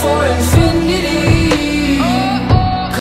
for